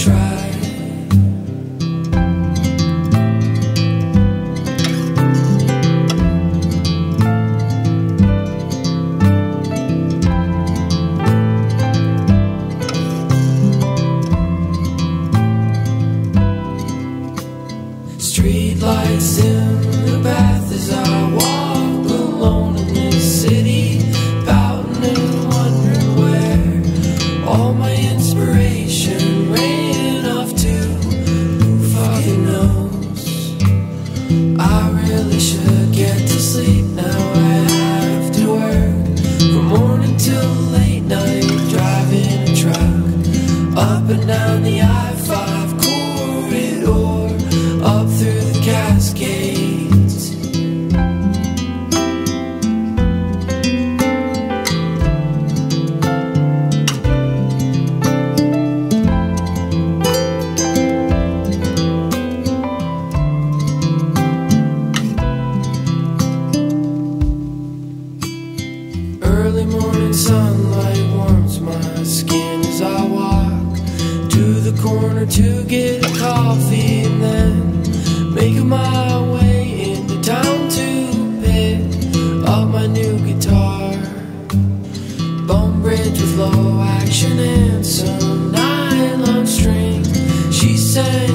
try. down the I-5 corridor, up through the Cascades. Early morning sunlight to get a coffee and then make my way into town to pick up my new guitar. Bone bridge with low action and some nylon string. She sang.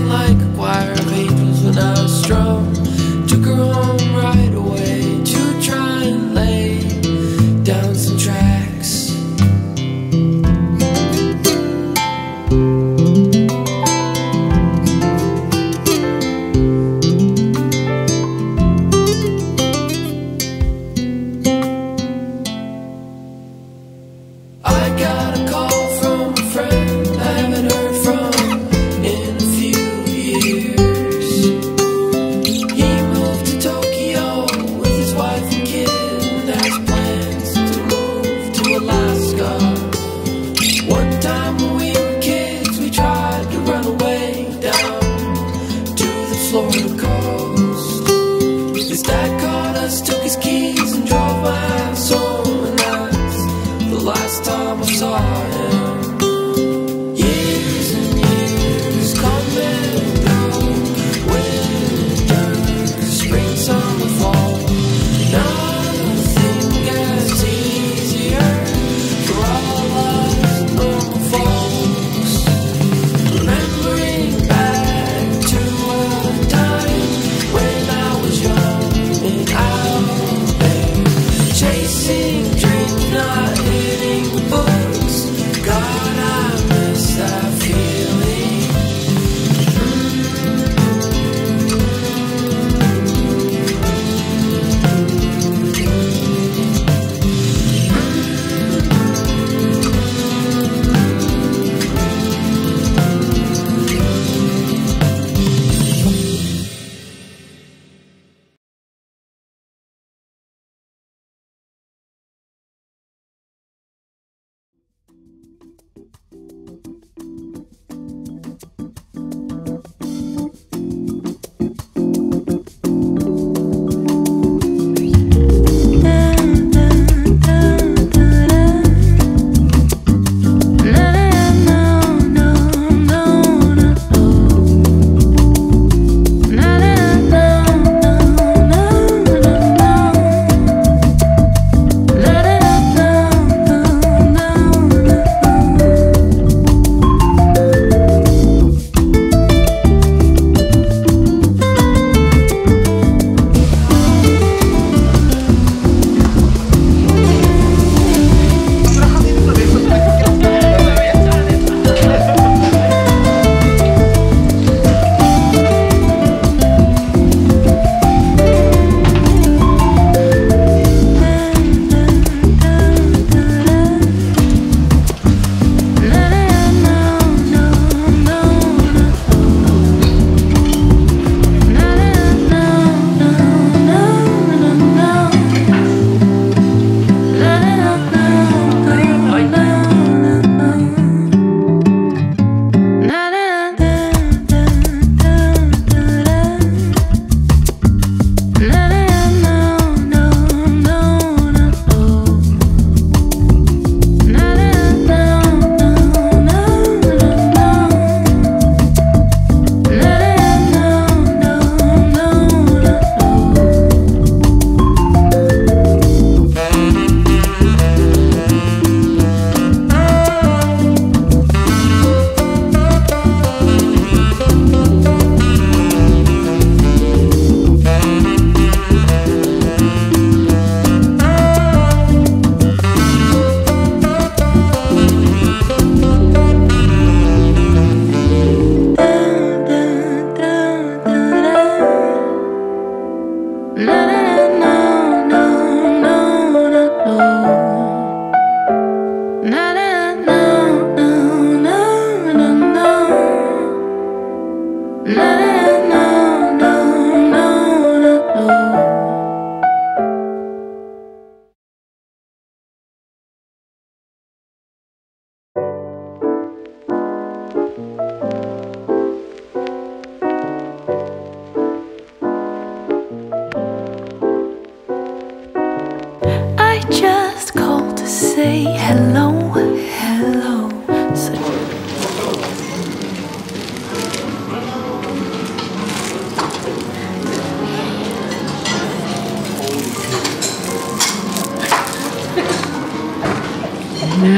We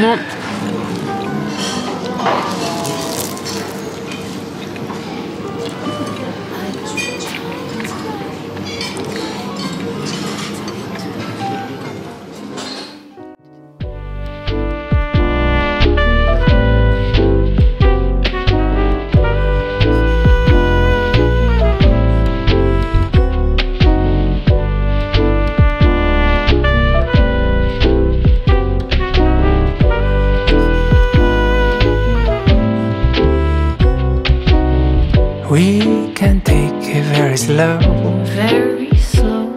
can take it very slow. very slow.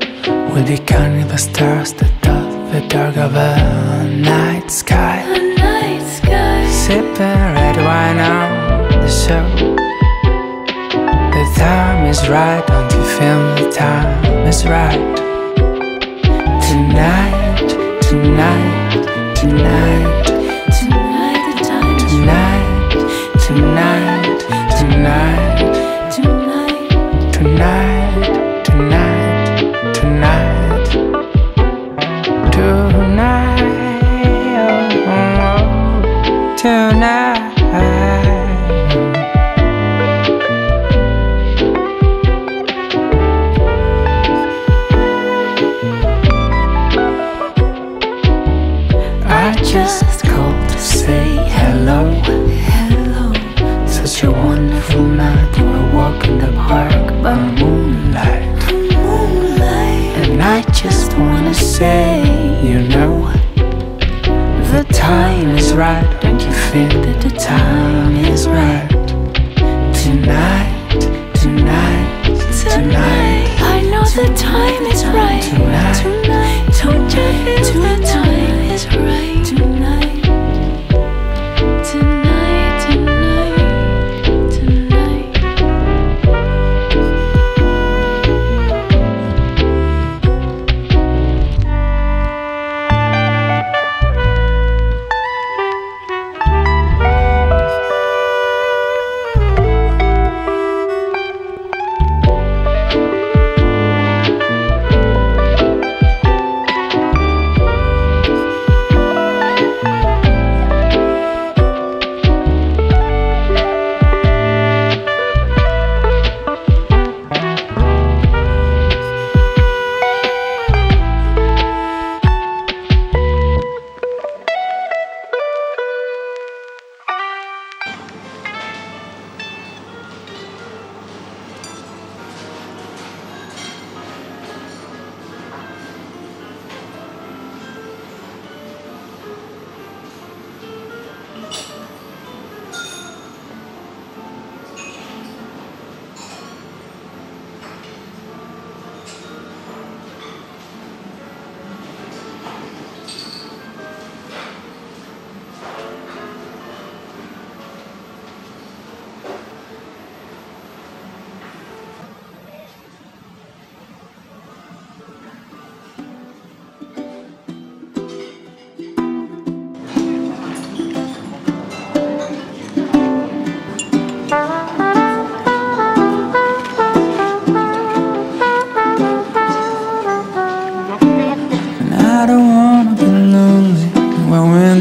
We'll be counting the stars that dot the dark of a night sky. The night sky. Sipping red wine on the show. The time is right, don't you feel the time is right? Tonight, tonight, Tonight time is right. Don't you feel that the time is right? Tonight, tonight, tonight. I know the time is right. Tonight.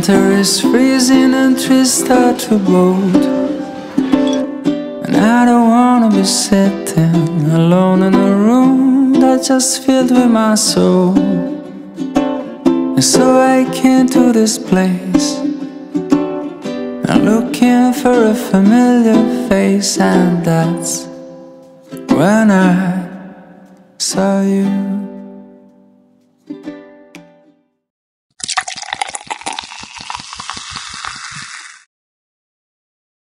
Winter is freezing and trees start to bolt. And I don't wanna be sitting alone in a room that's just filled with my soul. And so I came to this place. I'm looking for a familiar face, and that's when I saw you.